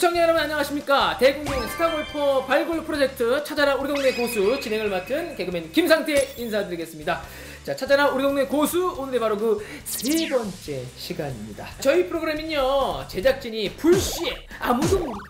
시청자 여러분 안녕하십니까? 대국민 스타골퍼 발굴 프로젝트 찾아라 우리 동네 고수 진행을 맡은 개그맨 김상태 인사드리겠습니다. 자 찾아라 우리 동네 고수 오늘의 바로 그 세 번째 시간입니다. 저희 프로그램은요 제작진이 불시에 아무도 모르게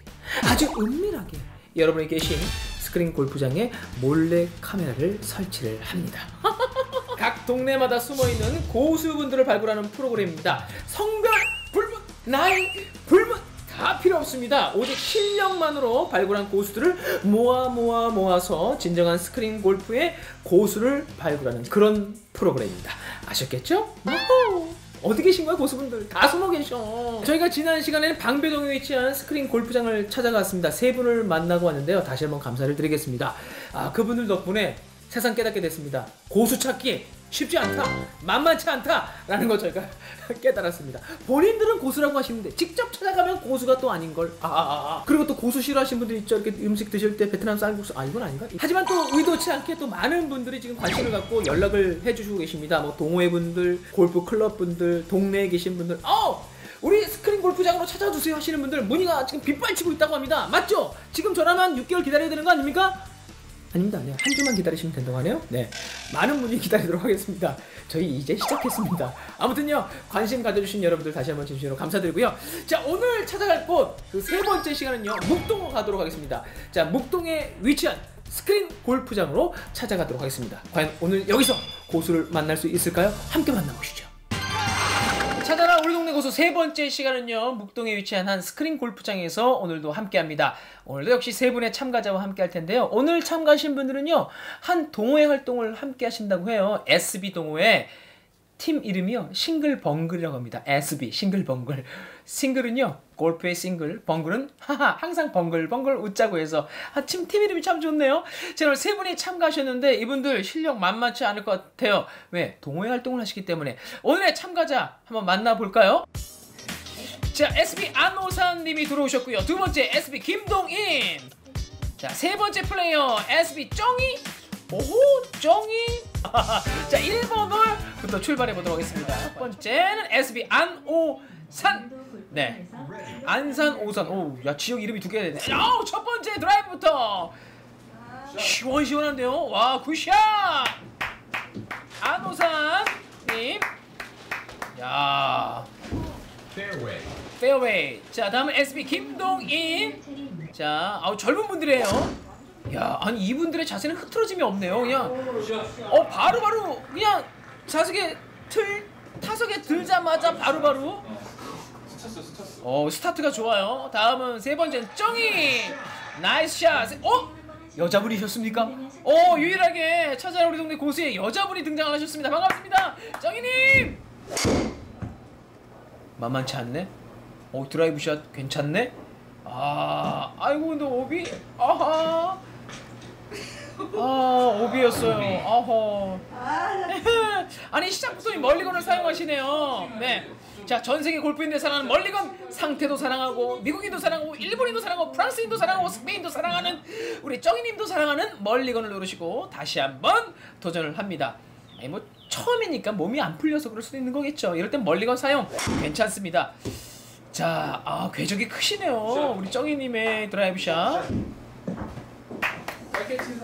아주 은밀하게 여러분이 계신 스크린 골프장에 몰래 카메라를 설치를 합니다. 각 동네마다 숨어있는 고수분들을 발굴하는 프로그램입니다. 성별 불문 나이 불문 다 필요 없습니다. 오직 실력만으로 발굴한 고수들을 모아 모아 모아서 진정한 스크린 골프의 고수를 발굴하는 그런 프로그램입니다. 아셨겠죠? 어디 계신 거야 고수분들 다 숨어 계셔 저희가 지난 시간에는 방배동에 위치한 스크린 골프장을 찾아갔습니다 세 분을 만나고 왔는데요 다시 한번 감사를 드리겠습니다 아 그분들 덕분에 새삼 깨닫게 됐습니다. 고수 찾기 쉽지 않다 만만치 않다라는 거 저희가 깨달았습니다. 본인들은 고수라고 하시는데 직접 찾아가면 고수가 또 아닌 걸. 아, 아, 아. 그리고 또 고수 싫어하시는 분들 있죠. 이렇게 음식 드실 때 베트남 쌀국수. 아 이건 아닌가? 하지만 또 의도치 않게 또 많은 분들이 지금 관심을 갖고 연락을 해주시고 계십니다. 뭐 동호회 분들 골프 클럽 분들 동네에 계신 분들. 어 우리 스크린 골프장으로 찾아주세요 하시는 분들 문의가 지금 빗발치고 있다고 합니다. 맞죠? 지금 전화만 6개월 기다려야 되는 거 아닙니까? 아닙니다. 네, 한 주만 기다리시면 된다고 하네요. 네. 많은 분이 기다리도록 하겠습니다. 저희 이제 시작했습니다. 아무튼요, 관심 가져주신 여러분들 다시 한번 진심으로 감사드리고요. 자, 오늘 찾아갈 곳, 그 세 번째 시간은요, 묵동으로 가도록 하겠습니다. 자, 묵동에 위치한 스크린 골프장으로 찾아가도록 하겠습니다. 과연 오늘 여기서 고수를 만날 수 있을까요? 함께 만나보시죠. 찾아라 우리 동네 고수 세 번째 시간은요 묵동에 위치한 한 스크린 골프장에서 오늘도 함께합니다. 오늘도 역시 세 분의 참가자와 함께 할 텐데요. 오늘 참가하신 분들은요 한 동호회 활동을 함께 하신다고 해요. SB 동호회 팀 이름이요 싱글 벙글이라고 합니다. SB 싱글 벙글 싱글은요 골프의 싱글 벙글은 하하 항상 벙글 벙글 웃자고 해서 아팀 팀 이름이 참 좋네요. 자 오늘 세 분이 참가하셨는데 이분들 실력 만만치 않을 것 같아요. 왜 동호회 활동을 하시기 때문에 오늘의 참가자 한번 만나볼까요? 자 SB 안호산님이 들어오셨고요. 두 번째 SB 김동인 자세 번째 플레이어 SB 쩡이 오호 쩡이 자 1번을부터 출발해 보도록 하겠습니다. 첫 번째는 SB 안오 산. 네. 안산 오산. 오 야 지역 이름이 두 개가 되네. 야우 첫 번째 드라이브부터. 시원시원한데요. 와 굿샷! 안오산 님. 야. Fairway. 페어웨이 자 다음은 SB 김동인 자 아우 젊은 분들이에요. 야 아니 이분들의 자세는 흐트러짐이 없네요 그냥. 어 바로바로 그냥 자석에 틀 타석에 들자마자 바로바로 스쳤 어, 스타트가 좋아요. 다음은 세 번째는 쩡이. nice shot. 어? 여자분이셨습니까? 어 유일하게 찾아라 우리 동네 고수에 여자분이 등장을 하셨습니다. 반갑습니다. 쩡이님! 만만치 않네? 어 드라이브 샷 괜찮네? 아 아이고 근데 오비 아하 아 오비였어요. 아허 아니 시작부터 이 멀리건을 사용하시네요. 네 자 전 세계 골프인들 사랑하는 멀리건 상태도 사랑하고 미국인도 사랑하고 일본인도 사랑하고 프랑스인도 사랑하고 스페인도 사랑하는 우리 쩡이님도 사랑하는 멀리건을 누르시고 다시 한번 도전을 합니다. 아니 뭐 처음이니까 몸이 안 풀려서 그럴 수도 있는 거겠죠. 이럴 땐 멀리건 사용 괜찮습니다. 자, 아 궤적이 크시네요. 우리 쩡이님의 드라이브샷.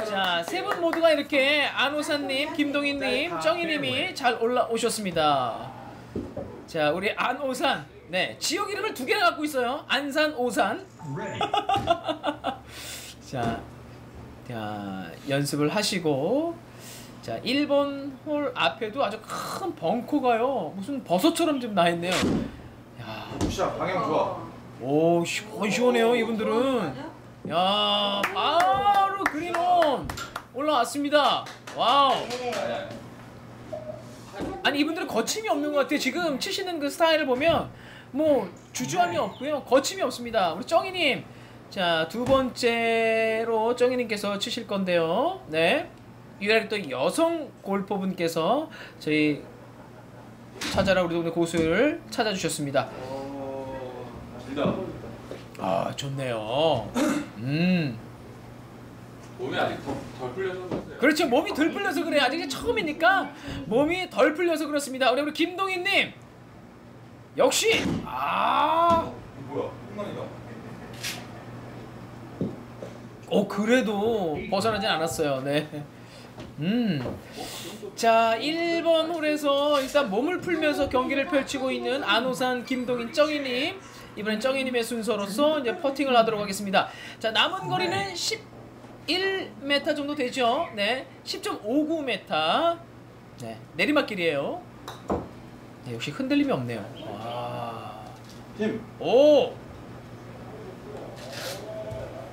자, 세 분 모두가 이렇게 안호사님, 김동희님, 쩡이님이 잘 올라오셨습니다. 자, 우리 안오산. 네, 지역 이름을 두 개나 갖고 있어요. 안산, 오산. 자, 자 연습을 하시고 자 1번 홀 앞에도 아주 큰 벙커가요. 무슨 버섯처럼 좀나 있네요. 야, 샷 방향 좋아. 오 시원시원해요 이분들은 야 왔습니다. 와우. 아니 이분들은 거침이 없는 것 같아요. 지금 치시는 그 스타일을 보면 뭐 주저함이 없고요. 거침이 없습니다. 우리 쩡이님. 자 두 번째로 쩡이님께서 치실 건데요. 네. 유일하게 또 여성 골퍼분께서 저희 찾아라 우리 동네 고수를 찾아주셨습니다. 아 좋네요. 음 몸이 아직 더, 덜 풀려서 그러세요. 그렇죠 몸이 덜 풀려서 그래 아직 처음이니까 몸이 덜 풀려서 그렇습니다. 우리 우리 김동희님 역시 아 뭐야? 홈런이다. 어 그래도 벗어나진 않았어요. 네. 음. 자, 1번 홀에서 일단 몸을 풀면서 경기를 펼치고 있는 안호산, 김동인, 정희님. 이번엔 정희님의 순서로서 이제 퍼팅을 하도록 하겠습니다. 자, 남은 거리는 11m 정도 되죠. 네. 10.59m. 네. 내리막길이에요. 네, 역시 흔들림이 없네요. 와. 힘. 오!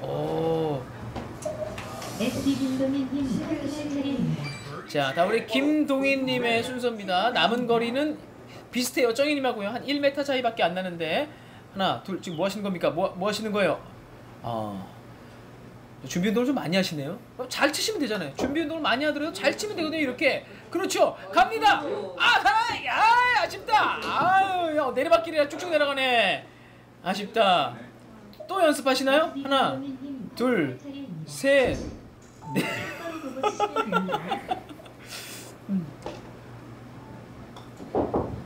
오. 자, 다 우리 김동인 님의 순서입니다. 남은 거리는 비슷해요. 정희님하고요. 한 1m 차이밖에 안 나는데 하나, 둘, 지금 뭐 하시는 겁니까? 뭐, 뭐 하시는 거예요? 어, 준비 운동을 좀 많이 하시네요. 어, 잘 치시면 되잖아요. 준비 운동을 많이 하더라도 잘 치면 되거든요. 이렇게 그렇죠. 갑니다. 아하, 아, 아쉽다. 아유, 야, 내리막길이라 쭉쭉 내려가네. 아쉽다. 또 연습하시나요? 하나, 둘. 셋, 넷.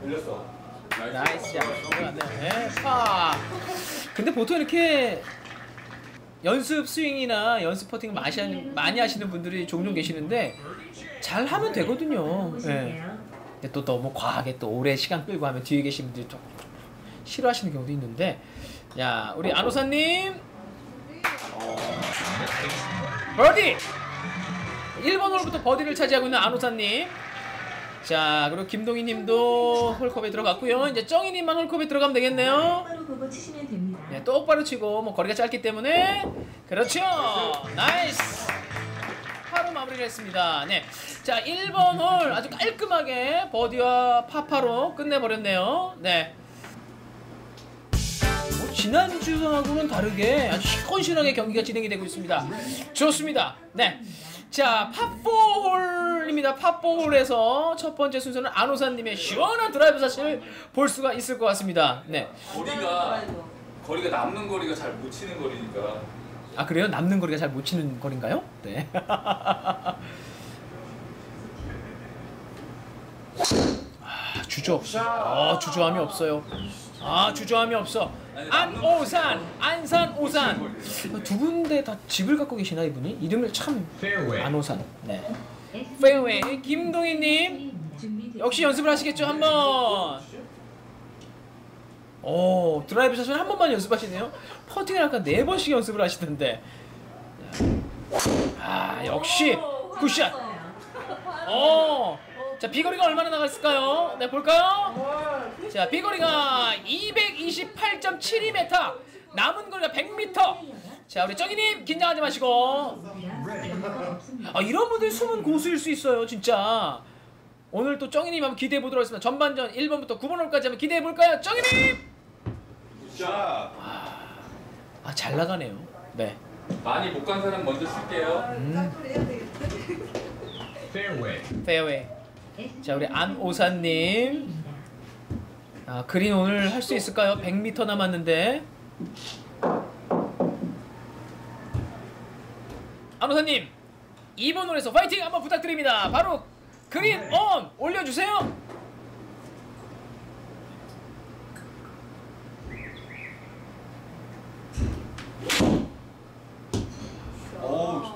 열렸어. nice shot. 네, 파. 근데 보통 이렇게 연습 스윙이나 연습 퍼팅을 많이 하시는, 많이 하시는 분들이 종종 계시는데 잘 하면 되거든요. 네. 근데 또 너무 과하게 또 오래 시간 끌고 하면 뒤에 계신 분들이 좀 싫어하시는 경우도 있는데 야 우리 안호사님 버디 1번 홀부터 버디를 차지하고 있는 안호사님 자 그리고 김동희님도 홀컵에 들어갔고요. 이제 정희님만 홀컵에 들어가면 되겠네요. 네, 똑바로 치고 뭐 거리가 짧기 때문에. 그렇죠. nice. 파로 마무리를 했습니다. 네. 자 1번 홀 아주 깔끔하게 버디와 파파로 끝내버렸네요. 네. 뭐 지난주하고는 다르게 아주 시원시원하게 경기가 진행이 되고 있습니다. 좋습니다. 네. 자 파4홀입니다 파4홀에서 첫 번째 순서는 안호사님의 시원한 드라이브 샷을 볼 수가 있을 것 같습니다 네. 거리가 거리가 남는 거리가 잘 못 치는 거리니까. 아 그래요? 남는 거리가 잘 못 치는 거리인가요? 네. 아 주저. 어 주저함이 없어요. 아 주저함이 없어. 안 오산, 안산 오산. 두 군데 다 집을 갖고 계시나 이분이? 이름을 참 안오산. 네. 페어웨이 김동희님. 역시 연습을 하시겠죠 한번. 오 드라이브 샷을 한 번만 연습하시네요. 퍼팅을 아까 네 번씩 연습을 하시던데. 아 역시 good shot. 어. 자 비거리가 얼마나 나갔을까요? 네 볼까요? 자 비거리가 228.72m. 남은 거리가 100m. 자 우리 쩡이님 긴장하지 마시고. 아 이런 분들 숨은 고수일 수 있어요 진짜. 오늘 또 정희님 한번 기대해 보도록 하겠습니다. 전반전 1번부터 9번 홀까지 한번 기대해 볼까요? 정희님. 자, 아잘 나가네요. 네. 많이 못 간 사람 먼저 쓸게요. 페어웨이. 자 우리 안오사님. 아 그린 오늘 할 수 있을까요? 100m 남았는데. 안오사님 2번 홀에서 파이팅 한번 부탁드립니다. 바로 그린 온 올려주세요.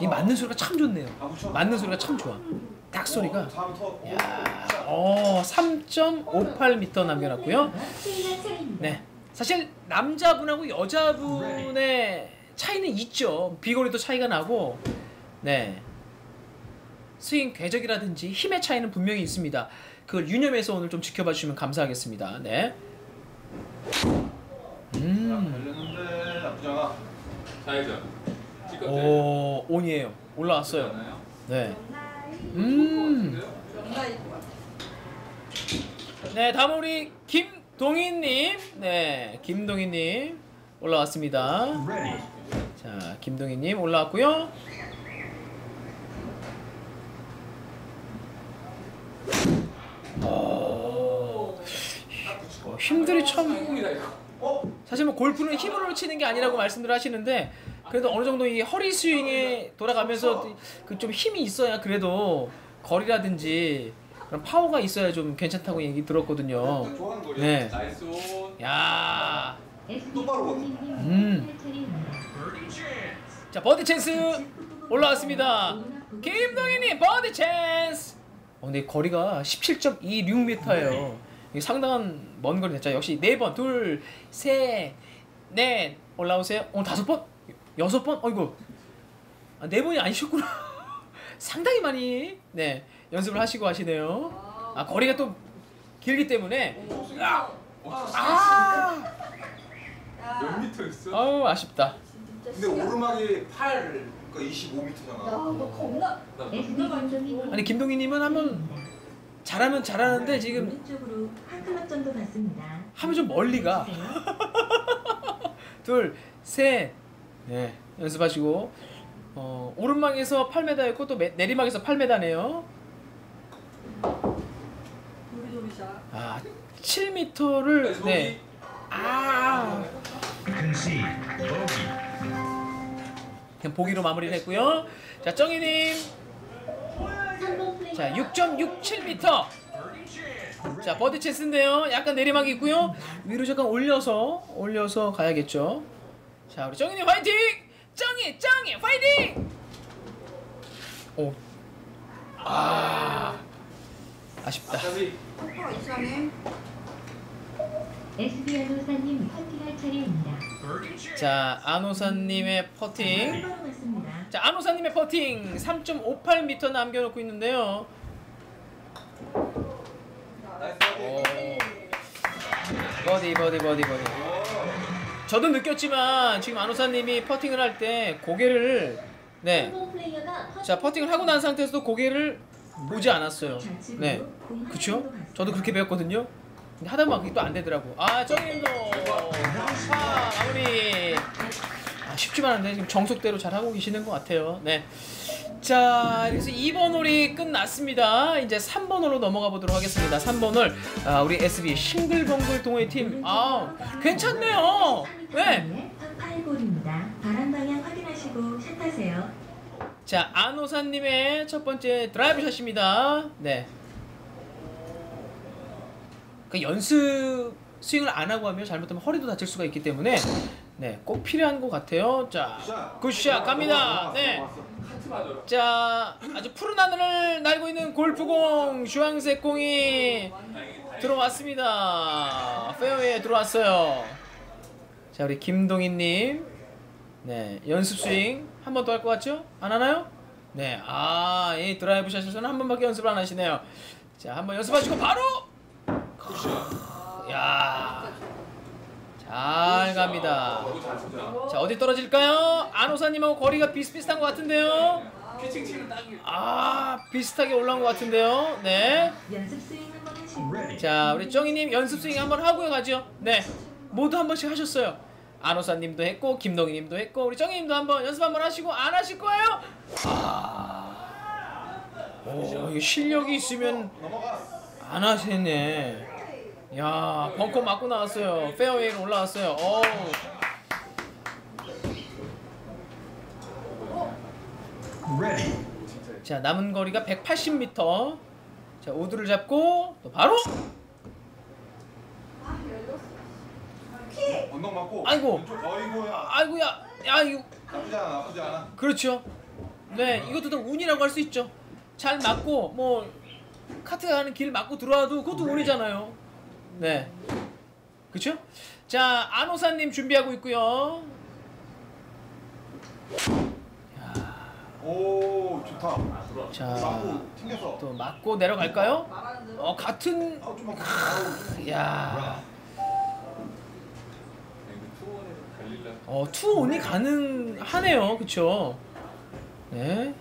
이 맞는 소리가 참 좋네요. 아? 맞는 소리가 참 좋아. 딱 소리가. 야, 어, 3.58m 남겨놨고요. 스윙할 차례입니다. 네, 사실 남자분하고 여자분의 차이는 있죠. 비거리도 차이가 나고, 네, 스윙 궤적이라든지 힘의 차이는 분명히 있습니다. 그걸 유념해서 오늘 좀 지켜봐 주시면 감사하겠습니다. 네. 음, 열렸는 오, 온이에요. 올라왔어요. 네. 음. 네, 다음 우리 김동희님. 네, 김동희님 올라왔습니다. 자, 김동희님 올라왔고요. 어, 힘들이 참. 사실 뭐 골프는 힘으로 치는 게 아니라고 말씀들 하시는데 그래도 어느 정도 이 허리 스윙에 돌아가면서 그 좀 힘이 있어야 그래도 거리라든지 그런 파워가 있어야 좀 괜찮다고 얘기 들었거든요. 네. 야, 똑바로 음. 자 버디 찬스 올라왔습니다. 김동희님 버디 찬스. 어, 근데 거리가 17.26m예요. 이게 상당한 먼 거리 됐죠. 역시 네 번, 둘, 셋, 넷 올라오세요. 어 다섯 번, 여섯 번. 어이구, 아, 네 번이 아니셨구나. 상당히 많이 네 연습을 하시고 하시네요. 아 거리가 또 길기 때문에 아, 몇 미터 있어? 아우 아쉽다. 근데 오르막이 8, 그러니까 25m잖아. 야너 겁나 SB 김동희 아니 김동희님은 한번 잘하면 잘하는데 지금 오른쪽으로 한 클럽 정도 갔습니다. 하면 좀 멀리 가. 주세요. 둘, 셋, 네 연습하시고 어, 오른막에서 8m였고 또 매- 내리막에서 8m네요. 도리도리샷 아 7m를 네. 아. Bogey. 그냥 보기로 마무리를 했고요. 자 정희님 3번 플레이 자 6.67m 자 버디 찬스인데요. 약간 내리막이 있고요. 위로 잠깐 올려서 올려서 가야겠죠. 자 우리 정희님 화이팅! 정희 정희 화이팅! 오. 아 아쉽다. 어 이상해 SB 안호사님 파티할 차례입니다. 자 안호사님의 퍼팅. 3번으로 갔습니다. 자 안호사님의 퍼팅 3.58m 남겨놓고 있는데요. 오. 버디 버디 버디 버디. 저도 느꼈지만 지금 안호사님이 퍼팅을 할 때 고개를 네. 3번 플레이어가 자 퍼팅을 하고 난 상태에서도 고개를 보지 않았어요. 네. 그쵸? 저도 그렇게 배웠거든요. 근데 하다 보면 그게 또 안 되더라고. 아 정님도 파 마무리. 아, 쉽지만 않은데 지금 정석대로 잘 하고 계시는 것 같아요. 네. 자, 그래서 2번 홀이 끝났습니다. 이제 3번 홀로 넘어가 보도록 하겠습니다. 3번 홀, 아, 우리 SB 싱글벙글 동호회 팀, 아, 괜찮네요. 네. 파 five 홀입니다. 바람 방향 확인하시고 샷하세요. 자, 안호사님의 첫 번째 드라이브 샷입니다. 네. 그 연습 스윙을 안 하고 하면 잘못하면 허리도 다칠 수가 있기 때문에 네, 꼭 필요한 것 같아요. 자, good shot 갑니다. 네. 자, 아주 푸른 하늘을 날고 있는 골프공 주황색 공이 들어왔습니다. 페어웨이에 들어왔어요. 자, 우리 김동희님, 네 연습 스윙 한 번 더 할 것 같죠? 안 하나요? 네, 아, 이 드라이브 샷에서는 한 번밖에 연습을 안 하시네요. 자, 한 번 연습하시고 바로, 야, 잘 갑니다. 자, 어디 떨어질까요? 안호사님하고 거리가 비슷비슷한 것 같은데요. 아 비슷하게 올라온 것 같은데요. 네. 자 우리 정희님 연습 스윙 한번 하고요 가죠. 네. 모두 한 번씩 하셨어요. 안호사님도 했고 김동희님도 했고 우리 정희님도 한번 연습 한번 하시고 안 하실 거예요? 아. 오 실력이 있으면. 안 하시네. 야 벙커 맞고 나왔어요. 페어웨이로 올라왔어요. 어우. 자 남은 거리가 180m. 자 우드를 잡고 또 바로 아 언덕 맞고. 아이고. 왼쪽 어이구야. 아이고야 야 이거 나쁘지 않아, 나쁘지 않아. 그렇죠. 네, 이것도 다 운이라고 할 수 있죠. 잘 맞고 뭐 카트가 가는 길 맞고 들어와도 그것도 운이잖아요. 네, 그렇죠? 자, 안호사님 준비하고 있고요. 오, 좋다. 자, 맞고 튕겼어. 또 맞고 내려갈까요? 어, 같은, 아, 좀만 가고. 야. 어, 투온이 가능하네요, 그렇죠? 네.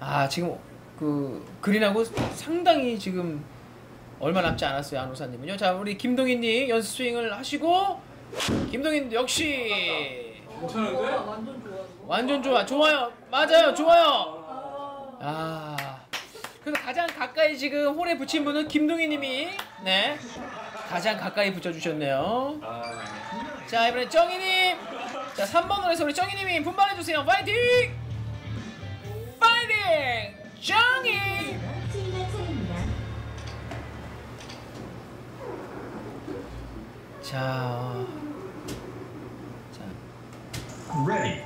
아, 지금 그 그린하고 상당히 지금 얼마 남지 않았어요, 안호사님은요. 자, 우리 김동희님 연습 스윙을 하시고 김동희님 역시 괜찮은데? 와, 완전 좋아. 완전 좋아, 좋아요, 맞아요, 좋아요. 아, 아, 그래서 가장 가까이 지금 홀에 붙인 분은 김동희님이 네 가장 가까이 붙여주셨네요. 아. 자 이번엔 정희님 자 3번으로 해서 우리 정희님이 분발해주세요 파이팅 파이팅 정희 자, 어. 자. Ready.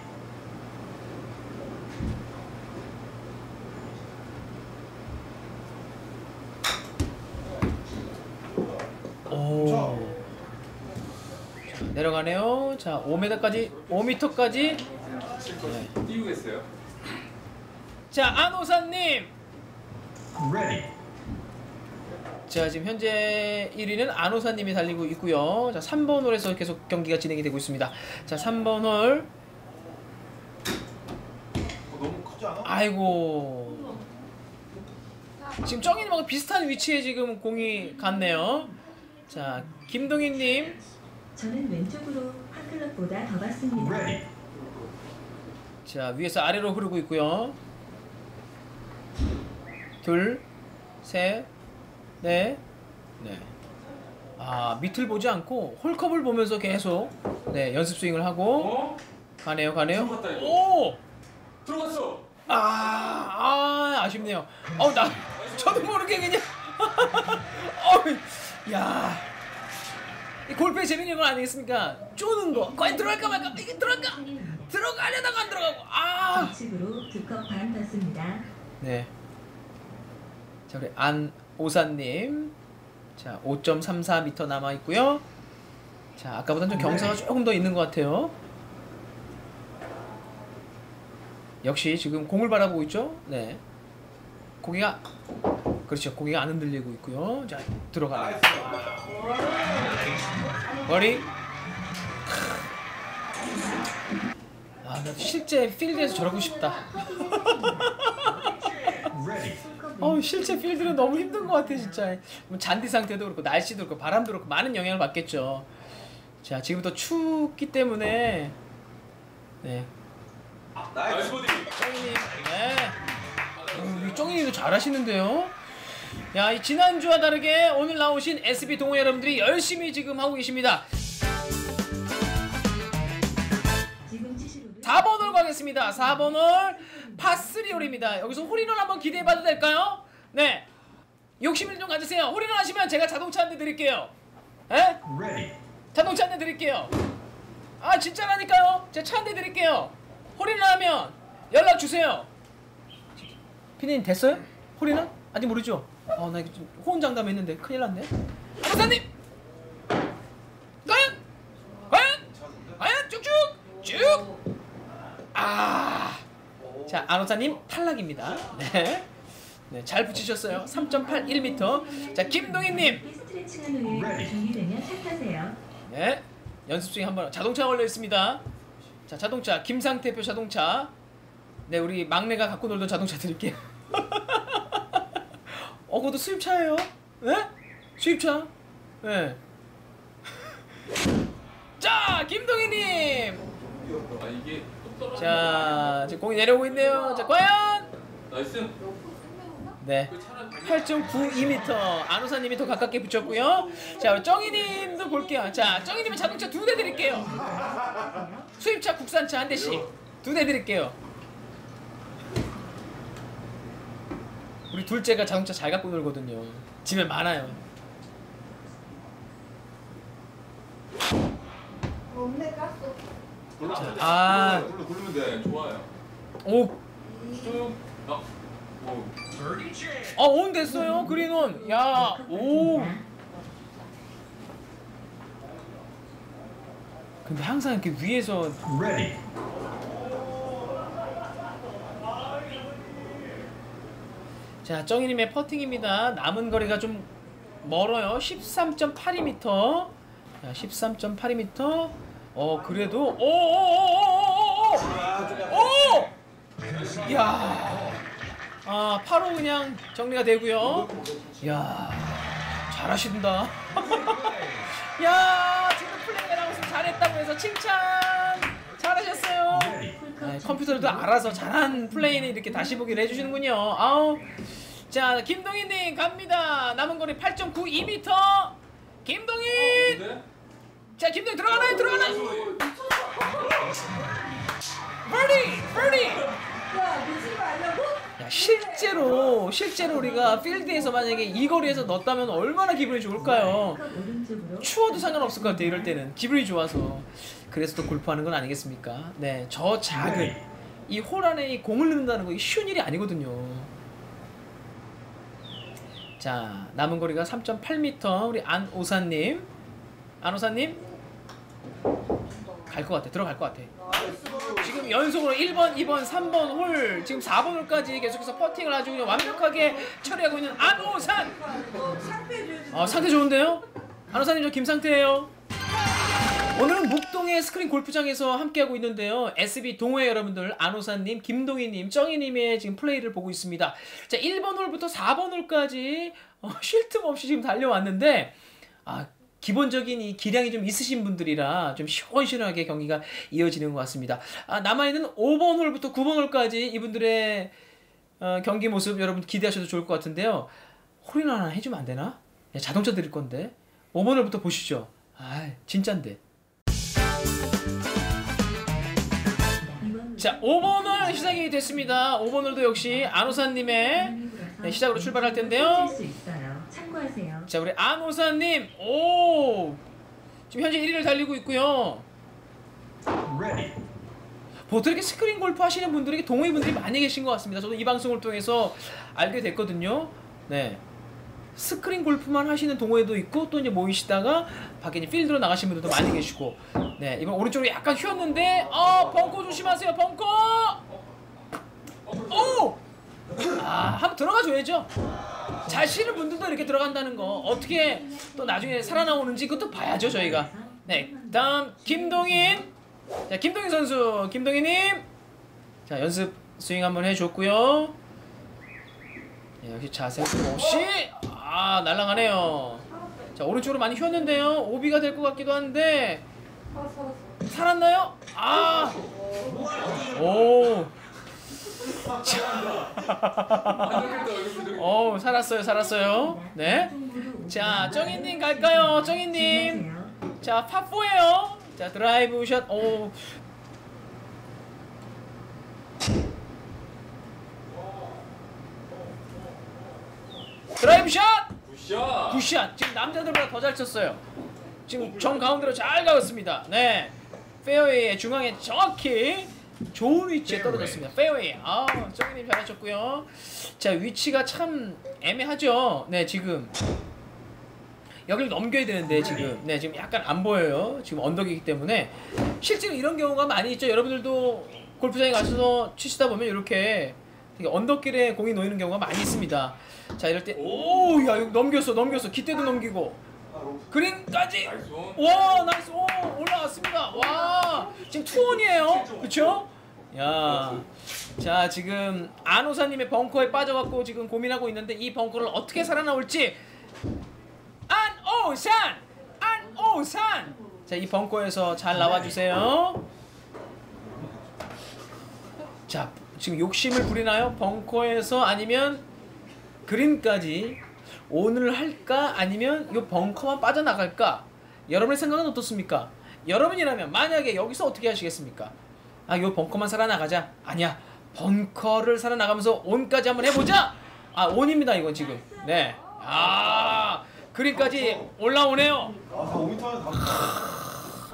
오. 자, 내려가네요. 자, 5m까지, 5m까지. 띄우겠어요. 자, 안호사님. Ready. 자, 지금 현재 1위는 안호사님이 달리고 있고요. 자, 3번 홀에서 계속 경기가 진행이 되고 있습니다. 자, 3번 홀. 어, 너무 크지 않아? 아이고. 지금 정인님하고 비슷한 위치에 지금 공이 갔네요. 자, 김동희님. 저는 왼쪽으로 한 클럽보다 더 봤습니다. Ready. 자, 위에서 아래로 흐르고 있고요. 둘, 셋, 넷, 네. 아, 밑을 보지 않고 홀컵을 보면서 계속 네, 연습 스윙을 하고 어? 가네요, 가네요. 들어갔다, 이거. 오! 들어갔어! 아, 아, 아쉽네요. 어, 나 저도 모르게 그냥 어, 야. 이 골프의 재밌는 건 아니겠습니까? 쪼는 거. 과연 들어갈까 말까? 이게 들어갈까? 들어가려다가 안 들어가고. 아! 좌측으로 두컵반 봤습니다. 네. 자, 우리 안 오사님. 자, 5.34m 남아 있고요. 자, 아까보다는 좀 경사가 조금 더 있는 것 같아요. 역시 지금 공을 바라보고 있죠? 네. 고개가 그렇죠. 고개가 안 흔들리고 있고요. 자, 들어가네요. 머리. 아, 나 실제 필드에서 저러고 싶다. 어 실제 필드는 너무 힘든 것 같아 진짜. 뭐 잔디 상태도 그렇고 날씨도 그렇고 바람도 그렇고 많은 영향을 받겠죠. 자 지금부터 춥기 때문에 네. nice. 버디! 쫑이님 네. 어, 우리 쫑이님도 잘하시는데요? 야 이 지난주와 다르게 오늘 나오신 SB 동호 여러분들이 열심히 지금 하고 계십니다. 지금 치시로를 4번 홀 가겠습니다. 4번 홀 파3 홀입니다 여기서 홀인원 한번 기대해봐도 될까요? 네 욕심을 좀 가지세요 홀인원 하시면 제가 자동차 한 대 드릴게요 에? Ready. 자동차 한 대 드릴게요. 아 진짜라니까요. 제가 차한 대 드릴게요. 홀인원 하면 연락 주세요. 피디님 됐어요? 홀인원? 아직 모르죠? 어나 이거 좀 호언장담했는데 큰일 났네. 아사님 과연 과연 과연 쭉쭉 쭉. 아. 자 안호사님 탈락입니다. 네. 네, 잘 붙이셨어요. 3.81m. 자, 김동희님. 네. 연습 중에 한번 자동차 걸려 있습니다. 자, 자동차 김상태 표 자동차. 네, 우리 막내가 갖고 놀던 자동차 드릴게요. 어, 그것도 수입차예요. 네? 수입차. 네. 자, 김동희님. 아 이게 자, 지금 공이 내려오고 있네요. 자, 과연. nice! 네. 그 차는 8.92m 안우사님이 더 가깝게 붙였고요. 자, 우리 정희님도 볼게요. 자, 정희님은 자동차 두 대 드릴게요. 수입차, 국산차 한 대씩 두 대 드릴게요. 우리 둘째가 자동차 잘 갖고 놀거든요. 집에 많아요. 없네 깠어. 아. 굴러 굴르면 네 돼. 좋아요 오, 좀 아, 오. Birdie chance. 어, 온 됐어요. 그린온. 야, 오. 근데 항상 이렇게 위에서 Ready. 자, 정희님의 퍼팅입니다. 남은 거리가 좀 멀어요. 13.82m. 자, 13.82m. 어, 그래도 오오오오오오오! 오! 야. 아, 바로 그냥 정리가 되고요. 야. 잘하신다. 야, 지금 플레이 나와서 잘했다고 해서 칭찬. 잘하셨어요. 네, 컴퓨터도 알아서 잘한 플레이는 이렇게 다시 보기를 해주시는군요. 아우. 자, 김동희님 갑니다. 남은 거리 8.92m. 김동희. 자, 김동희 들어가나요? 들어가나요? 버디, 버디. 야, 실제로 실제로 우리가 필드에서 만약에 이 거리에서 넣었다면 얼마나 기분이 좋을까요? 추워도 상관없을 것 같아 이럴 때는 기분이 좋아서 그래서 또 골프하는 건 아니겠습니까? 네, 저 작은 이 홀 안에 이 공을 넣는다는 거 쉬운 일이 아니거든요. 자, 남은 거리가 3.8m 우리 안오사님, 안오사님, 갈 것 같아. 들어갈 것 같아. 지금 연속으로 1번, 2번, 3번 홀, 지금 4번 홀까지 계속해서 퍼팅을 아주 그냥 완벽하게 처리하고 있는 안호산. 어, 상태 좋은데요? 안호산님 저 김상태예요. 오늘은 목동의 스크린 골프장에서 함께하고 있는데요. SB 동호회 여러분들 안호사님, 김동희님, 정희님의 지금 플레이를 보고 있습니다. 자 1번 홀부터 4번 홀까지 어, 쉴 틈 없이 지금 달려왔는데 아 기본적인 이 기량이 좀 있으신 분들이라 좀 시원시원하게 경기가 이어지는 것 같습니다. 아, 남아있는 5번 홀부터 9번 홀까지 이분들의 어, 경기 모습 여러분 기대하셔도 좋을 것 같은데요. 홀이나 하나 해주면 안 되나? 야, 자동차 드릴 건데 5번 홀부터 보시죠. 아 진짠데. 자 5번 홀 시작이 됐습니다. 5번 홀도 역시 안호사님의 네, 시작으로 출발할 텐데요. 참고하세요. 자 우리 안호사님 오 지금 현재 1위를 달리고 있고요. Ready. 보통 이렇게 스크린 골프 하시는 분들이 동호회 분들이 많이 계신 것 같습니다. 저도 이 방송을 통해서 알게 됐거든요. 네. 스크린 골프만 하시는 동호회도 있고 또 이제 모이시다가 밖에 이제 필드로 나가신 분들도 많이 계시고 네 이번 오른쪽으로 약간 휘었는데 어 벙커 조심하세요 벙커 오! 아 한 번 들어가 줘야죠 잘 치는 분들도 이렇게 들어간다는 거 어떻게 또 나중에 살아나오는지 그것도 봐야죠 저희가. 네 다음 김동인. 자 김동인 선수 김동인님. 자 연습 스윙 한번 해줬고요. 네, 역시 자세 없이 아 날아가네요. 자 오른쪽으로 많이 휘었는데요. 오비가 될 것 같기도 한데. 살았나요? 아! 오! 어 살았어요 살았어요. 네. 자 정인님 갈까요? 정인님. 자 파4에요. 자 드라이브 샷오. 드라이브 샷! good shot. good shot. 지금 남자들보다 더 잘 쳤어요. 지금 정 가운데로 잘 가었습니다. 네. 페어웨이의 중앙에 정확히 좋은 위치에 떨어졌습니다. 페어웨이 아 정인님 잘하셨고요. 자 위치가 참 애매하죠. 네 지금. 여기를 넘겨야 되는데 지금. 네 지금 약간 안 보여요. 지금 언덕이기 때문에. 실제로 이런 경우가 많이 있죠. 여러분들도 골프장에 가셔서 치시다 보면 이렇게 언덕길에 공이 놓이는 경우가 많이 있습니다. 자 이럴 때 오야 이거 넘겼어 넘겼어. 깃대도 넘기고 그린까지. 와 nice 오 올라왔습니다. 와 지금 two on이에요. 그쵸? 야자 지금 안호사님의 벙커에 빠져갖고 지금 고민하고 있는데 이 벙커를 어떻게 살아나올지. 안오산! 안오산! 자이 벙커에서 잘 나와주세요. 자 지금 욕심을 부리나요? 벙커에서 아니면 그린까지 오늘 할까? 아니면 이 벙커만 빠져나갈까? 여러분의 생각은 어떻습니까? 여러분이라면 만약에 여기서 어떻게 하시겠습니까? 아이 벙커만 살아나가자. 아니야. 벙커를 살아나가면서 온까지 한번 해보자! 아 온입니다 이건 지금. 네아 그린까지 올라오네요. 아, 5m 안에 다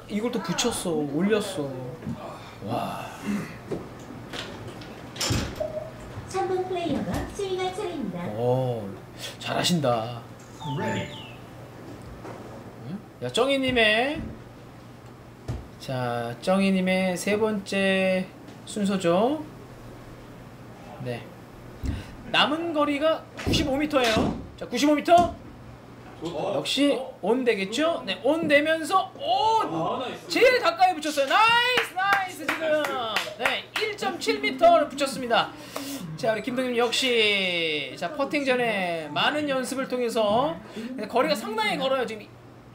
이걸 또 붙였어. 올렸어. 와. 3번 플레이어가 스윙할 차례입니다. 오, 잘하신다. 야 정희님의 자 정희님의 세 번째 순서죠. 네. 남은 거리가 95m예요. 자 95m 역시 on 되겠죠? 네, on 되면서 오 아. 제일 가까이 붙였어요. nice nice 지금 네 1.7m를 붙였습니다. 자 우리 김동님 역시 자 퍼팅 전에 많은 연습을 통해서 네, 거리가 상당히 걸어요 지금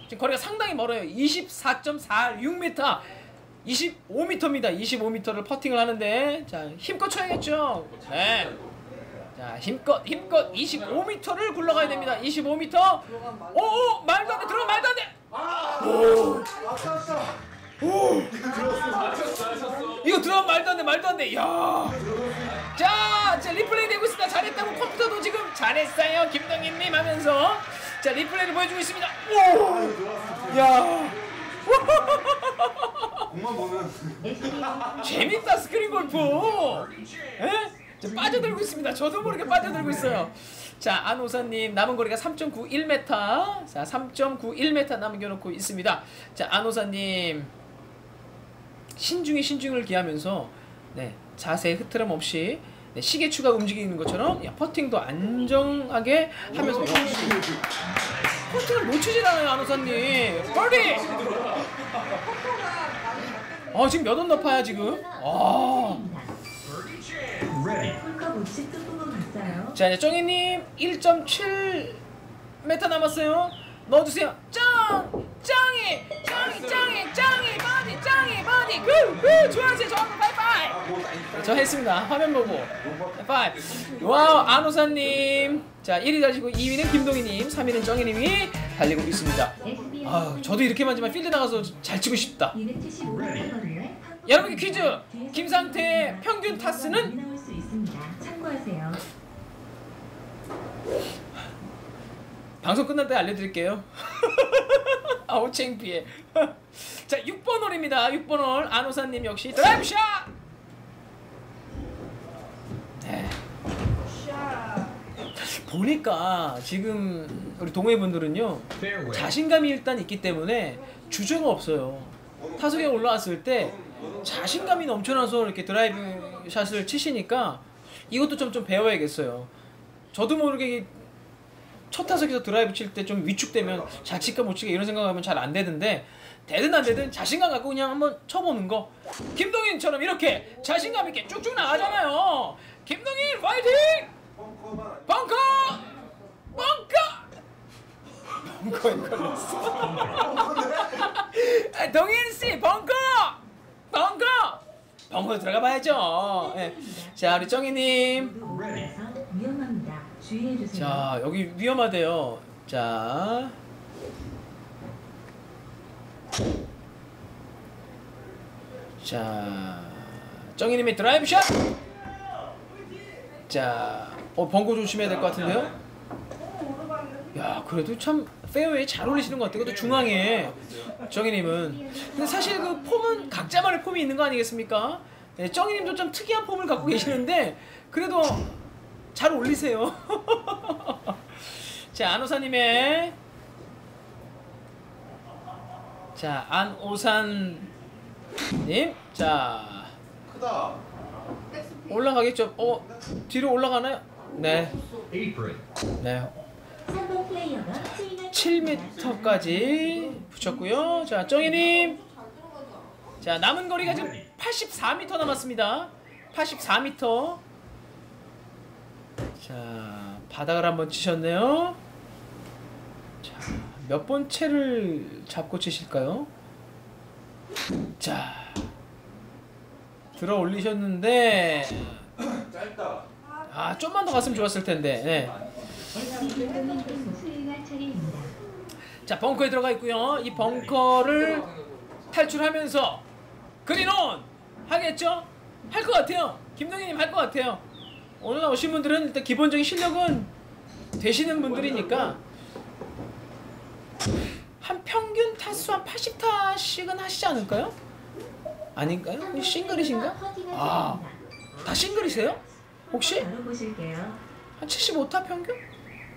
지금 거리가 상당히 멀어요. 24.46m 25m입니다. 25m를 퍼팅을 하는데 자 힘껏 쳐야겠죠. 네. 자 힘껏 힘껏 25m를 굴러가야 됩니다. 25m. 오오 말도 안돼 들어가 말도 안 돼. 아 맞췄어. 이거 들어가면 말도 안 돼, 말도 안 돼. 야. 자, 자 리플레이 되고 있습니다. 잘했다고 컴퓨터도 지금 잘했어요, 김동희님 하면서 자 리플레이를 보여주고 있습니다. 오, 야, 공만 보면 재밌다 스크린 골프. 에? 자, 빠져들고 있습니다. 저도 모르게 빠져들고 있어요. 자, 안호사님 남은 거리가 3.91m. 자, 3.91m 남겨놓고 있습니다. 자, 안호사님 신중히 신중을 기하면서 네, 자세 흐트럼 없이 네, 시계 추가 움직이는 것처럼 야, 퍼팅도 안정하게 하면서 역시 퍼팅을 놓치질 않아요 안호사님 버디 어 지금 몇원 높아요 지금 아. 자 이제 정희님 1.7m 남았어요 넣어주세요 짱! 짱이! 짱이! 짱이! 짱이! 바디! 짱이! 바디! 그! 그! 좋아하세요 저한테 바이바이! 저 했습니다 화면 보고 바이바이 wow 안호사님 자 1위 달리고 2위는 김동희님 3위는 정희님이 달리고 있습니다 아 저도 이렇게만 치면 필드 나가서 잘 치고 싶다 275m 거리에 여러분께 퀴즈! 김상태 평균 있습니다. 참고하세요. 방송 끝날 때 알려드릴게요. 아우 창피해. 자 6번 홀입니다. 6번 홀 안호사님 역시 드라이브 샷. 네. 샷. 보니까 지금 우리 동호회 분들은요 Fairway. 자신감이 일단 있기 때문에 주저가 없어요. 타석에 올라왔을 때 자신감이 넘쳐나서 이렇게 드라이브 샷을 치시니까 이것도 좀 좀 배워야겠어요. 저도 모르게 첫 타석에서 드라이브 칠 때 좀 위축되면 잘 칠까 못 칠까 이런 생각하면 잘 안 되는데 되든 안 되든 자신감 갖고 그냥 한번 쳐보는 거. 김동인처럼 이렇게 자신감 있게 쭉쭉 나가잖아요. 김동인 파이팅! 벙커! 벙커! 벙커에 걸렸어. 아, 동인 씨, 벙커! 벙커! 벙커 들어가 봐야죠. 예. 자, 우리 정희님. 위험합니다. 주의해 주세요. 자, 여기 위험하대요. 자. 자, 정희님의 드라이브 샷. 자, 어 벙커 조심해야 될 것 같은데요. 야, 그래도 참 페어웨이 잘 올리시는 것 같아요. 그것도 중앙에 정희님은. 근데 사실 그 폼은 각자만의 폼이 있는 거 아니겠습니까? 네, 정희님도 좀 특이한 폼을 갖고 계시는데 그래도 잘 올리세요. 자, 안호사님의 자, 안오산님. 자, 크다. 올라가겠죠? 어, 뒤로 올라가나요? 네. 네. 3번 플레이어가 스윙을 7m까지 붙였고요. 자, 정희님. 자, 남은 거리가 지금 84m 남았습니다. 84m. 자, 바닥을 한번 치셨네요. 자, 몇번 채를 잡고 치실까요? 자, 들어 올리셨는데, 짧다. 아, 좀만 더 갔으면 좋았을 텐데. 네. 자 벙커에 들어가 있고요. 이 벙커를 탈출하면서 그린온 하겠죠? 할 것 같아요. 김동희님 할 것 같아요. 오늘 나오신 분들은 일단 기본적인 실력은 되시는 분들이니까 한 평균 타수 한 80타씩은 하시지 않을까요? 아닌가요? 이 싱글이신가? 아, 다 싱글이세요? 혹시. 한 75타 평균?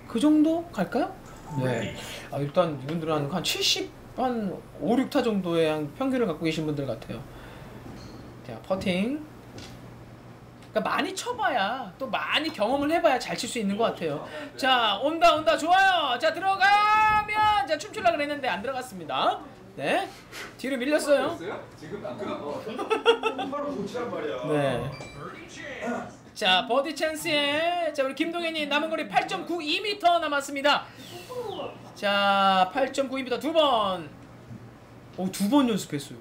그 정도 갈까요? 네. 아, 일단 이분들은 한 70, 한 5, 6타 정도의 한 평균을 갖고 계신 분들 같아요. 자, 퍼팅. 그러니까 많이 쳐봐야 또 많이 경험을 해봐야 잘 칠 수 있는 것 같아요. 자, 온다, 온다, 좋아요. 자, 들어가면 자 춤출라 그랬는데 안 들어갔습니다. 네, 뒤로 밀렸어요. 지금 안. 바로 고치란 말이야. 네. 자 버디 찬스에 자 우리 김동현이 남은 거리 8.92m 남았습니다. 자 8.92m 두 번. 오두 번 연습했어요.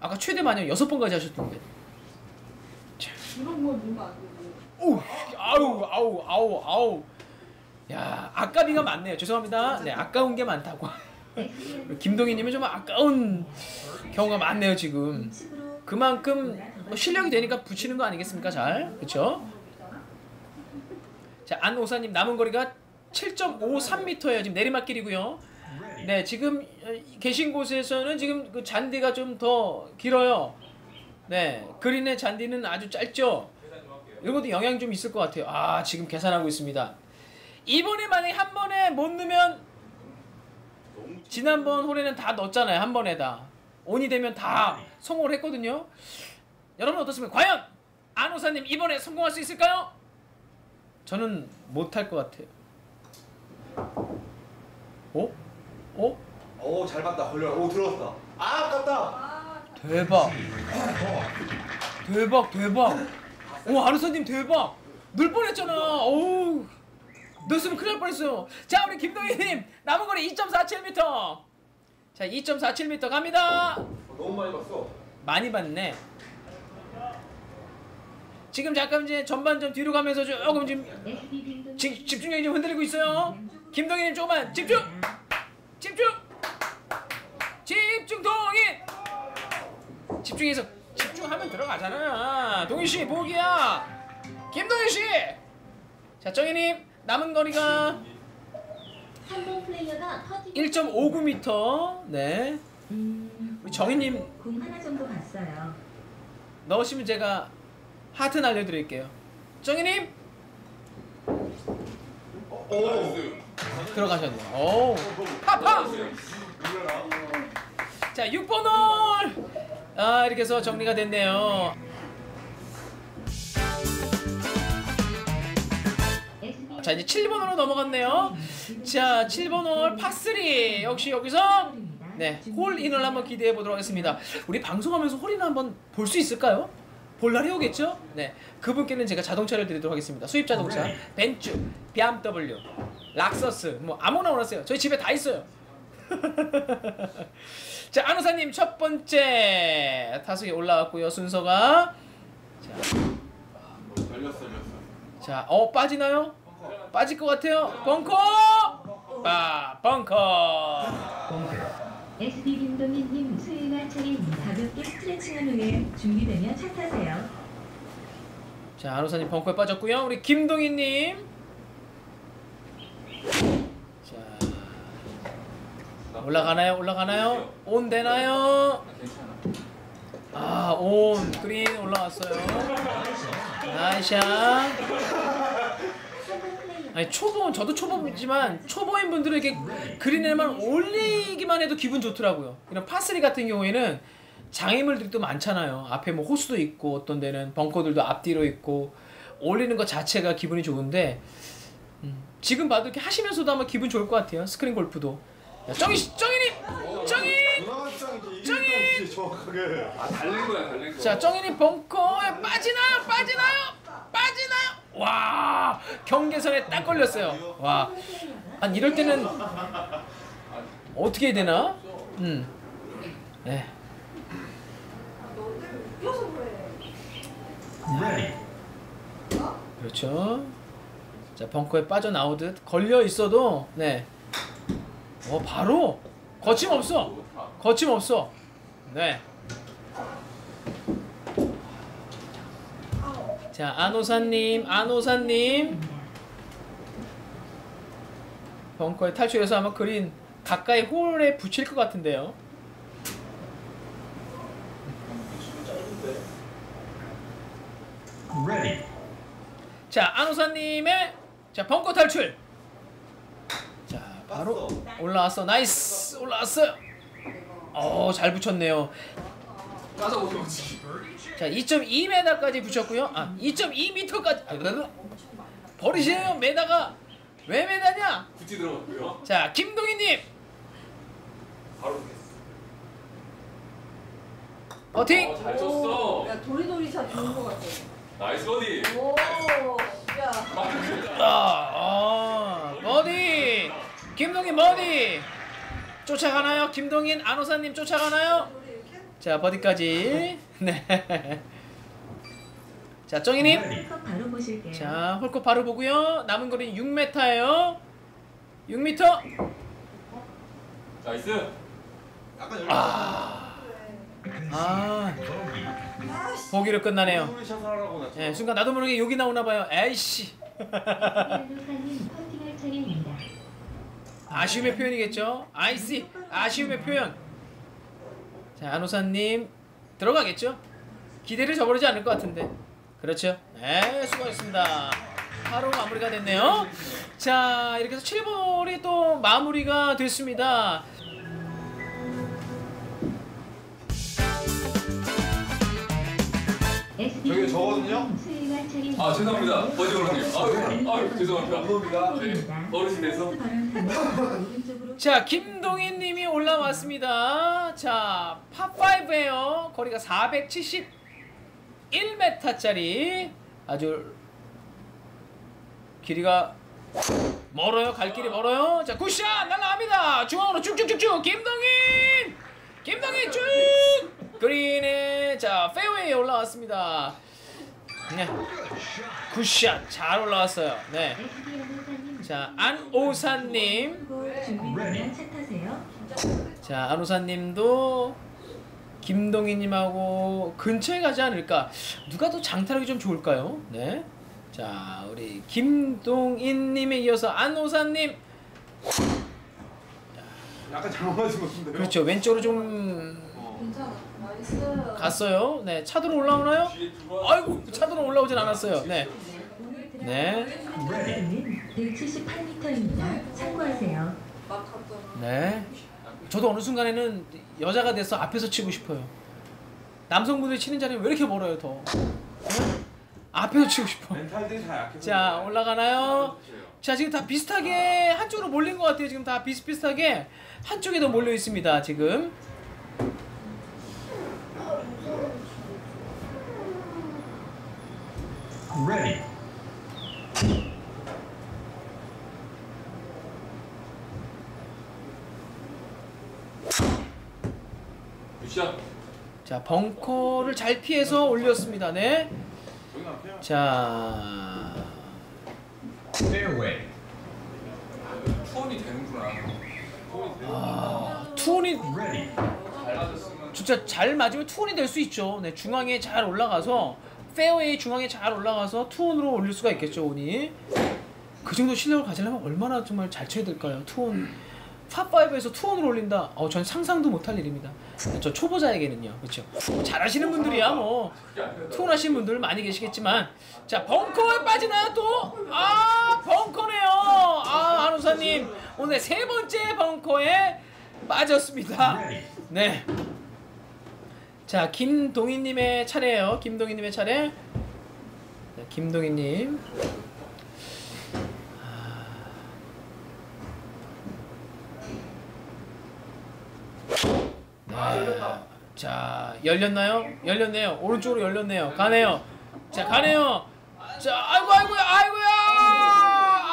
아까 최대 마냥 여섯 번까지 하셨던데. 이런 거 보면 안 되고. 오 아우 아우 아우 아우. 야 아까비가 많네요. 죄송합니다. 네 아까운 게 많다고. 우리 김동희님은 좀 아까운 경우가 많네요 지금. 그만큼 뭐 실력이 되니까 붙이는 거 아니겠습니까? 잘 그렇죠? 자 안오사님 남은 거리가 7.53m예요. 지금 내리막길이고요. 네 지금 어, 계신 곳에서는 지금 그 잔디가 좀 더 길어요. 네 그린의 잔디는 아주 짧죠. 이런 것도 영향 좀 있을 것 같아요. 아 지금 계산하고 있습니다. 이번에 만약에 한 번에 못 넣으면 지난번 홀에는 다 넣었잖아요. 한 번에 다. 온이 되면 다 성공을 했거든요. 여러분 어떻습니까? 과연 안호사님 이번에 성공할 수 있을까요? 저는 못할 것 같아요. 어? 어? 오, 잘 봤다. 걸려. 오, 들어갔다. 아, 아깝다. 아, 대박. 대박 대박. 오 안호사님 대박. 늘 뻔했잖아. 어우. 넣었으면 큰일 날 뻔했어요. 자 우리 김동희님 남은 거리 2.47m. 자 2.47m 갑니다. 어, 너무 많이 봤어. 많이 봤네. 지금 잠깐 이제 전반 좀 뒤로 가면서 조금 지금 지, 집중력이 좀 흔들리고 있어요. 김동희님 조금만 집중. 집중. 집중 동희. 집중해서 집중하면 들어가잖아. 동희 씨 보기야. 김동희 씨. 자 정희님 남은 거리가 3번 플레이어가 퍼팅 1.59m. 네. 음, 우리 정희님 공 하나 정도 봤어요. 넣으시면 제가 하트 날려드릴게요. 정희님. 들어가셨네요. 오. 파파. 자 6번 홀. 아 이렇게 해서 정리가 됐네요. 자 이제 7번으로 넘어갔네요. 자 7번 홀 파3 역시 여기서 네 홀인을 한번 기대해 보도록 하겠습니다. 우리 방송하면서 홀인 한번 볼 수 있을까요? 볼 날이 오겠죠? 네 그분께는 제가 자동차를 드리도록 하겠습니다. 수입 자동차 벤츠, BMW, 락서스 뭐 아무나 원하세요. 저희 집에 다 있어요. 자 안우사님 첫 번째 타석에 올라왔고요 순서가 걸렸어, 걸렸어. 자, 어 빠지나요? 빠질 것 같아요. 벙커! 아, 벙커. SB 빙동이님 수요일 차례입니다. 가볍게 스트레칭을 후에 준비되면 차 타세요. 자, 안호사님 벙커에 빠졌고요. 우리 김동희님. 자, 올라가나요? 올라가나요? 온 되나요? 아, 온 그린 올라왔어요. 나이샷. 3번 플레이어 아니 초보 저도 초보지만 초보인 분들은 이렇게 그린에만 올리기만 해도 기분 좋더라고요. 이런 파스리 같은 경우에는 장애물들이 또 많잖아요. 앞에 뭐 호수도 있고 어떤 데는 벙커들도 앞뒤로 있고 올리는 것 자체가 기분이 좋은데 음, 지금 봐도 이렇게 하시면서도 아마 기분 좋을 것 같아요. 스크린 골프도. 누나가 짱이지. 짱이! 이게 정확하게. 아, 달린 거야, 달린 거. 자, 정희님 벙커에 빠지나요? 빠지나요? 빠지나요? 와, 경계선에 딱 걸렸어요. 와, 한 이럴 때는 어떻게 해야 되나? 음, 네. 그렇죠. 자 벙커에 빠져나오듯 걸려 있어도 네. 어 바로 거침없어. 거침없어. 네. 자 안호사님, 안호사님 벙커에 탈출해서 아마 그린 가까이 홀에 붙일 것 같은데요. 자 안호사님의 자 벙커 탈출. 자 바로 올라왔어. nice 올라왔어요. 어잘 붙였네요. 자 2.2m까지 붙였고요. 아 2.2m까지. 아, 버리세요 메다가 왜 메다냐? 굳이 들어갔고요. 자 김동희님 바로 됐어. 버팅. 어, 잘 쳤어. 야 도리도리 샷 좋은 거 같아. 나이스 버디. 오, 야. 아, 아 버디. 김동희 버디. 쫓아가나요? 김동인 안호사님 쫓아가나요? 자 버디까지. 네. 자 정희님. 자 홀컵 바로 보고요. 남은 거리 6m예요. 6m. nice. 여기. 아. 아. 보기로 끝나네요. 나. 예, 순간 나도 모르게 욕이 나오나 봐요. 에이씨. 아쉬움의 표현이겠죠? 아이씨 아쉬움의 표현 자 안호사님 들어가겠죠? 기대를 저버리지 않을 것 같은데 그렇죠? 네 수고하셨습니다 하루 마무리가 됐네요 자 이렇게 해서 7벌이 또 마무리가 됐습니다 저기 저거든요? 아 죄송합니다. 버지걸 형님. 아유, 아유 죄송합니다. 네, 어르신 돼서. 자, 김동인 님이 올라왔습니다. 자, 팝5에요. 거리가 471m짜리. 아주 길이가 멀어요. 갈 길이 멀어요. 자, 굿샷 날라갑니다. 중앙으로 쭉쭉쭉쭉. 김동인! 김동인 쭉! 그린에 자, 페어웨이에 올라왔습니다. 네. 굿샷 잘 올라왔어요. 네. 자, 안오사님. 준비되면 차 타세요. 자, 안호사님도 김동희 님하고 근처에 가지 않을까? 누가 더 장타력이 좀 좋을까요? 네. 자, 우리 김동인 님에 이어서 안호사님. 약간 잘못 맞은 것 같은데요? 그렇죠. 왼쪽으로 좀괜 nice. 갔어요. 네. 차도로 올라오나요? 아이고, 차도로 올라오진 않았어요. 네. 네. 거리는 178m입니다. 참고하세요. 네. 저도 어느 순간에는 여자가 돼서 앞에서 치고 싶어요. 남성분들이 치는 자리는 왜 이렇게 멀어요, 더? 네? 앞에서 치고 싶어. 자 올라가나요? 자 지금 다 비슷하게 한쪽으로 몰린 것 같아요. 지금 다 비슷비슷하게 한쪽에 더 몰려 있습니다. 지금 Ready. good shot. 자 벙커를 잘 피해서 올렸습니다. 네. 자 Fairway. two on이 되는구나. 아, 맞았으면. 진짜 잘 맞으면 two on이 될 수 있죠. 네 중앙에 잘 올라가서 페어웨이 중앙에 잘 올라가서 two on으로 올릴 수가 있겠죠. 운이 그 정도 실력을 가지려면 얼마나 정말 잘 쳐야 될까요? two on 팝5에서 투혼을 올린다. 어, 전 상상도 못할 일입니다. 저 초보자에게는요. 그렇죠. 뭐 잘하시는 분들이야 뭐 투혼하시는 분들 많이 계시겠지만 자 벙커에 빠지나요 또? 아 벙커네요. 아 한우사님 오늘 세 번째 벙커에 빠졌습니다. 네. 자 김동희님의 차례예요. 김동희님의 차례. 네, 김동희님. 네. 자 열렸나요? 열렸네요. 오른쪽으로 열렸네요. 가네요. 자 가네요. 자 아이고 아이고야 아이고야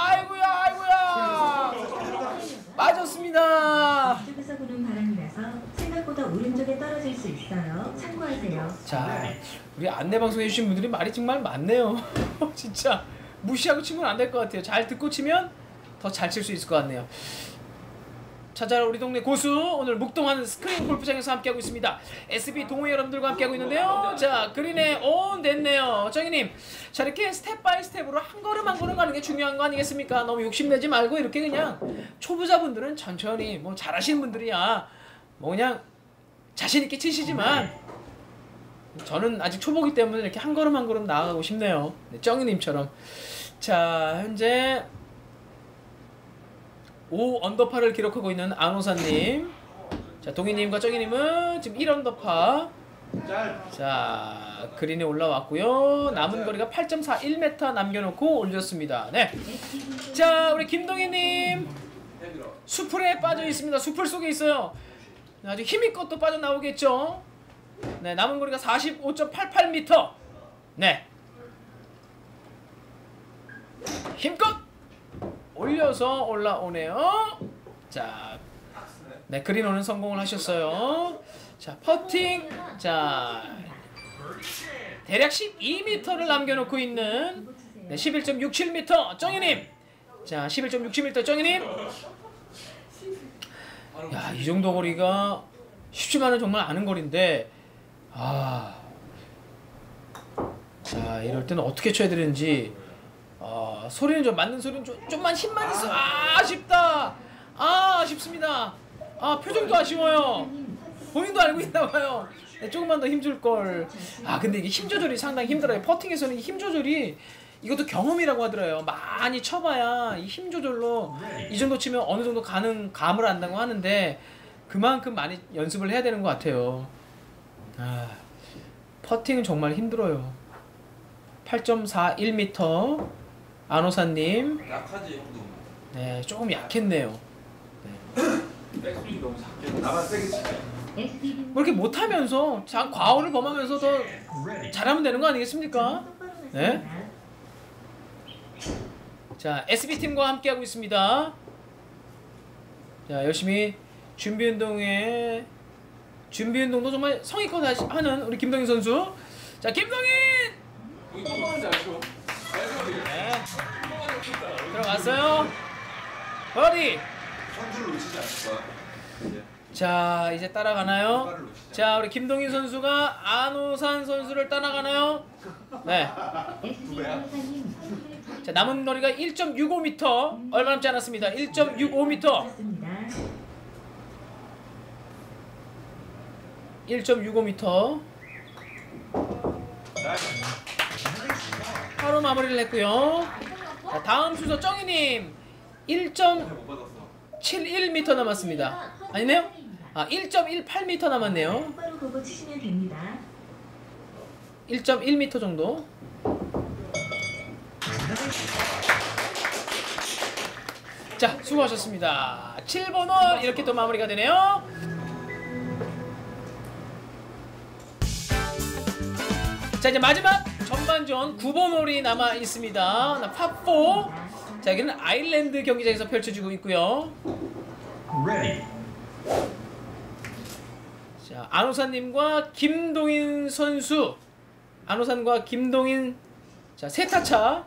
아이고야 아이고야 빠졌습니다. 이쪽에서 부는 바람이라서 생각보다 오른쪽에 떨어질 수 있어요. 참고하세요. 자 우리 안내 방송 해주신 분들이 말이 정말 많네요. 진짜 무시하고 치면 안 될 것 같아요. 잘 듣고 치면 더 잘 칠 수 있을 것 같네요. 찾아라 우리 동네 고수 오늘 묵동한 스크린 골프장에서 함께하고 있습니다. SB 동호회 여러분들과 함께하고 있는데요. 자 그린에 on 됐네요. 정희님 자 이렇게 step by step으로 한 걸음 한 걸음 가는 게 중요한 거 아니겠습니까? 너무 욕심내지 말고 이렇게 그냥 초보자분들은 천천히 뭐 잘하시는 분들이야 뭐 그냥 자신 있게 치시지만 저는 아직 초보기 때문에 이렇게 한 걸음 한 걸음 나아가고 싶네요. 네, 정희님처럼. 자, 현재 5 언더파를 기록하고 있는 안호사님. 자, 동희님과 정희님은 지금 1 언더파. 짤 자, 그린에 올라왔고요. 남은 거리가 8.41m 남겨놓고 올렸습니다. 네. 자, 우리 김동희님. 수풀에 빠져 있습니다. 수풀 속에 있어요. 아주 힘있고 또 빠져나오겠죠. 네, 남은 거리가 45.88m. 네. 힘껏 올려서 올라오네요. 자, 네, 그린 오는 성공을 하셨어요. 자, 퍼팅. 자, 대략 12m를 남겨놓고 있는 네, 11.67m 정희님. 자, 11.67m 정희님. 야, 이 정도 거리가 쉽지만은 정말 않은 거리인데, 아, 자, 이럴 때는 어떻게 쳐야 되는지, 아, 소리는 좀 맞는 소리는 좀 좀만 힘만 있어, 아, 아쉽다, 아, 아쉽습니다, 아, 표정도 아쉬워요. 본인도 알고 있나 봐요. 네, 조금만 더 힘줄 걸. 아, 근데 이게 힘 조절이 상당히 힘들어요. 퍼팅에서는 힘 조절이 이것도 경험이라고 하더라고요. 많이 쳐봐야 이 힘 조절로 이 정도 치면 어느 정도 가는 감을 안다고 하는데 그만큼 많이 연습을 해야 되는 것 같아요. 아, 퍼팅은 정말 힘들어요. 8.41m 안호사님, 약하지 형도. 네 조금 약했네요. 백스윙이 너무 작게. 나만 세게 치네. 뭐 이렇게 못하면서 자 과오를 범하면서 더. 잘하면 되는 거 아니겠습니까? 네? 맞습니다. 자 SB 팀과 함께 하고 있습니다. 자 열심히 준비 운동에 준비 운동도 정말 성의껏 하시- 하는 우리 김동인 선수. 자 김동인. 네. 들어갔어요. 버디. 자 이제 따라가나요? 자 우리 김동인 선수가 안호산 선수를 따라가나요? 네. 자 남은 거리가 1.65m 얼마 남지 않았습니다. 1.65m. 맞습니다. 1.65m. 바로 마무리를 했고요. 자, 다음 순서 정희님 1.71m 못 받았어. 남았습니다. 아니네요? 아 1.18m 남았네요. 똑바로 보고 치시면 됩니다. 1.1m 정도. 자 수고하셨습니다. 7번 홀 이렇게 또 마무리가 되네요. 자 이제 마지막 전반전 9번 홀이 남아 있습니다. 파4. 자 여기는 아일랜드 경기장에서 펼쳐지고 있고요. Ready. 자 안호사님과 김동인 선수 안호산과 김동인 자 세타차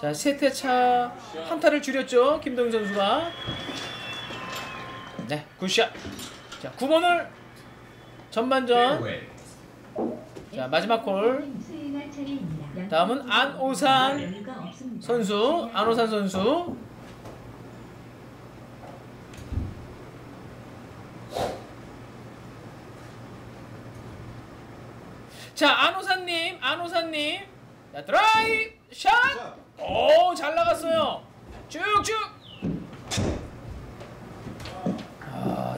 자 세타차 한타를 줄였죠 김동인 선수가 네 굿샷 자 9번을 전반전. 자 마지막 차례입니다. 다음은 안오산. 선수 안호산 선수. 자 안호사님 안호사님. 자 드라이브 샷오잘 나갔어요. 쭉쭉. 아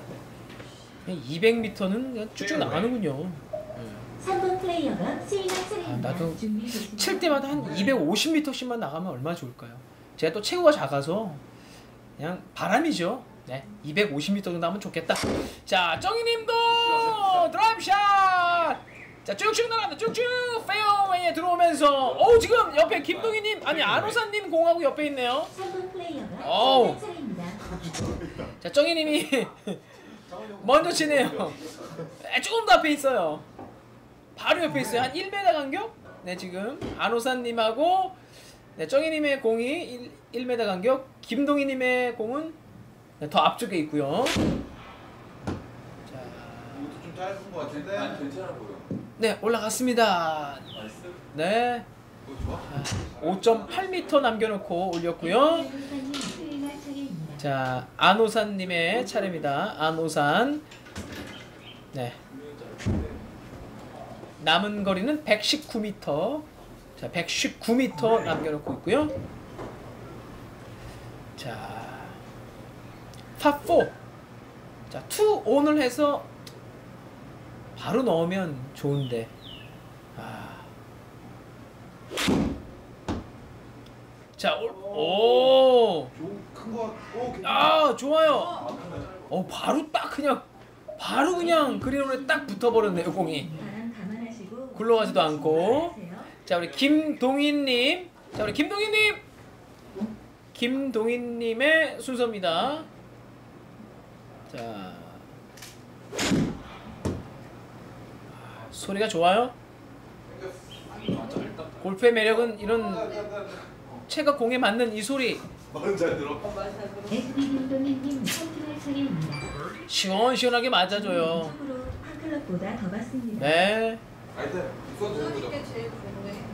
200m는 쭉쭉 나가는군요 3번 플레이어가 수행할 차례입니다. 아, 나도. 칠 때마다 한 250m씩만 나가면 얼마나 좋을까요? 제가 또 체구가 작아서 그냥 바람이죠. 네, 250m 정도 하면 좋겠다. 자, 정희님도 드라이브 샷. 자, 쭉쭉 나간다. 쭉쭉 페어웨이에 들어오면서, 오 지금 옆에 김동희님 아니 안호사님 공하고 옆에 있네요. 3번 플레이어가 어우. 수행할 차례입니다. 자, 정희님이 먼저 치네요. 에, 조금 더 앞에 있어요. 바로 옆에 있어요. 한 1m 간격? 네, 지금 안호사님하고 네, 정희님의 공이 1, 1m 간격, 김동희님의 공은 네, 더 앞쪽에 있고요. 자, 이것도 좀 짧은 것 아니 같은데. 괜찮아 보여. 네, 올라갔습니다. 네, 그거 좋아? 5.8m 남겨놓고 올렸고요. 자, 안호산님의 차례입니다. 안호산. 네. 남은 거리는 119m. 자, 119m 남겨놓고 있고요. 자, 파4. 자, two on을 해서 바로 넣으면 좋은데. 아. 자, 올, 오. 아 좋아요. 어 바로 딱 그냥 바로 그냥 그린온에 딱 붙어버렸네요 공이. 굴러가지도 않고. 자 우리 김동인님, 자 우리 김동인님, 김동인님의 순서입니다. 자 아, 소리가 좋아요. 골프의 매력은 이런 채가 공에 맞는 이 소리. 시원시원하게 맞아줘요. 받습니다. 네. 하여튼 이건 좋은 거죠. 이게 제일 좋네.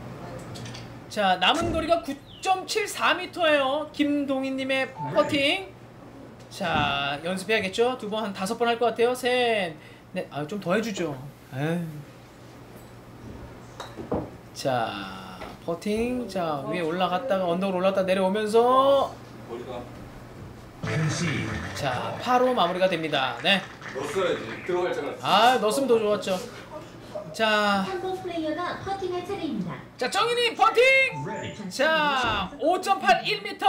자 남은 거리가 9.74m예요. 김동희님의 퍼팅. 자 연습해야겠죠. 두 번 한 다섯 번 할 것 같아요. 셋, 넷. 아좀 더 해주죠. 에이. 자 퍼팅. 자 위에 올라갔다가 언덕으로 올라갔다 내려오면서. 자 파로 마무리가 됩니다. 네. 넣었어야지. 들어갈 줄 알았어. 아 넣었으면 더 좋았죠. 자, 3번 플레이어가 퍼팅할 차례입니다. 자 정인이. Ready. 자, 5.81m.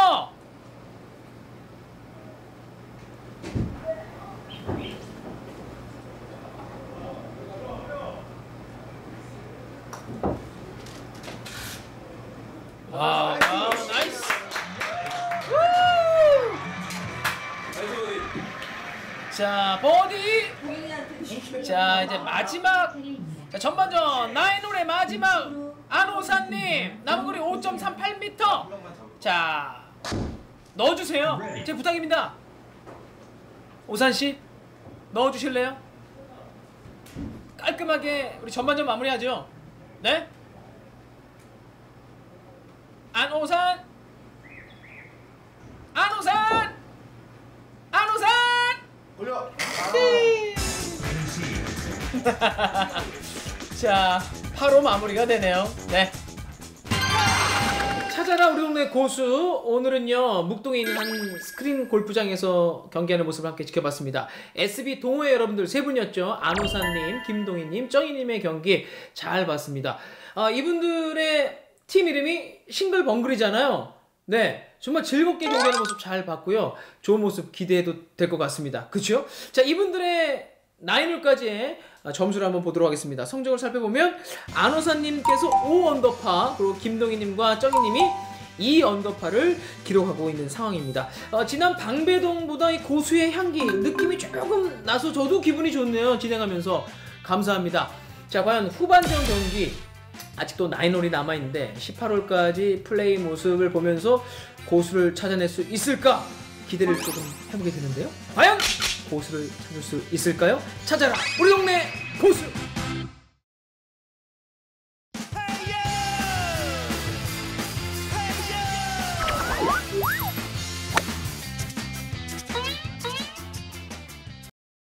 wow, wow, nice. 우! 자, 버디. 자, 이제 마지막. 자, 전반전 nine 홀의 마지막 안호사님 남은 거리 5.38m. 자, 넣어주세요. 제 부탁입니다. 오산 씨, 넣어주실래요? 깔끔하게 우리 전반전 마무리하죠. 네? 안오산, 안오산, 안오산. 돌려. Concede. 자, 8호 마무리가 되네요. 네. 찾아라 우리 동네 고수. 오늘은요 묵동에 있는 한 스크린 골프장에서 경기하는 모습을 함께 지켜봤습니다. SB 동호회 여러분들 세 분이었죠. 안호사님, 김동희님, 정희님의 경기 잘 봤습니다. 아, 이분들의 팀 이름이 싱글벙글이잖아요. 네 정말 즐겁게 경기하는 모습 잘 봤고요. 좋은 모습 기대해도 될 것 같습니다. 그쵸? 자 이분들의 나인홀까지의 점수를 한번 보도록 하겠습니다. 성적을 살펴보면 안호사님께서 5 언더파 그리고 김동희님과 정희님이 2 언더파를 기록하고 있는 상황입니다. 어, 지난 방배동보다 이 고수의 향기 느낌이 조금 나서 저도 기분이 좋네요. 진행하면서 감사합니다. 자 과연 후반전 경기 아직도 9홀이 남아있는데 18홀까지 플레이 모습을 보면서 고수를 찾아낼 수 있을까 기대를 조금 해보게 되는데요. 과연 고수를 찾을 수 있을까요? 찾아라 우리 동네 고수